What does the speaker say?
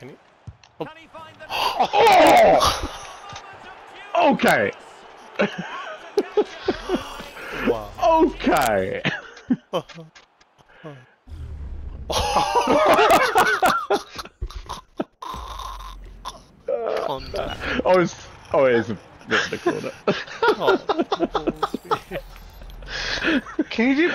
Can you? Oh. He find oh! oh! Okay. Okay. Oh, I was. Oh, it is a bit in the corner. Oh. Can you do